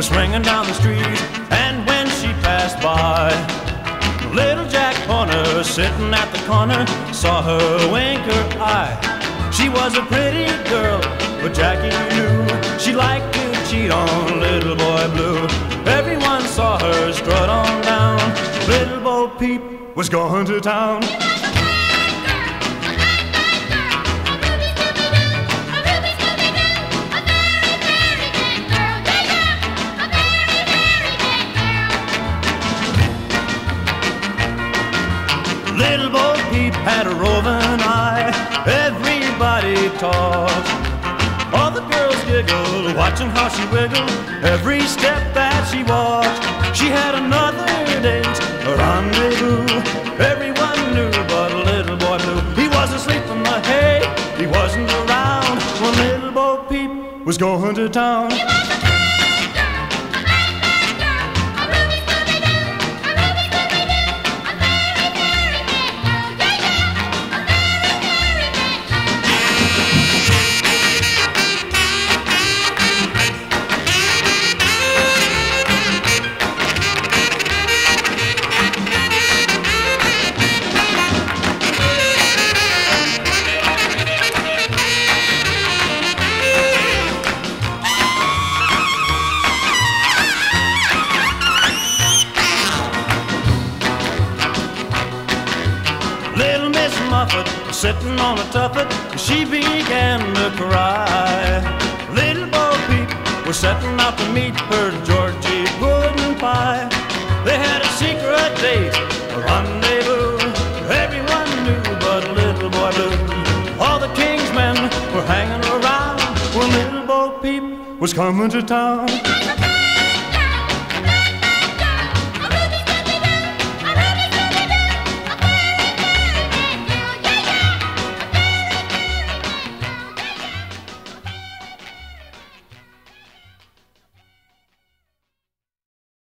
was swinging down the street, and when she passed by, little Jack Horner sitting at the corner saw her wink her eye. She was a pretty girl, but Jackie knew she liked to cheat on little boy blue. Everyone saw her strut on down. Little Bo Peep was going to town. Little Bo Peep had a roving eye. Everybody talked. All the girls giggled, watching how she wiggled every step that she walked. She had another date, a rendezvous. Everyone knew, but little boy blue. He wasn't sleeping the hay, he wasn't around when little Bo Peep was going to town. Little Miss Muffet was sitting on a tuffet, she began to cry. Little Bo Peep was setting out to meet her Georgie pudding pie. They had a secret date, a rendezvous. Everyone knew, but little boy blue. All the king's men were hanging around when little Bo Peep was coming to town.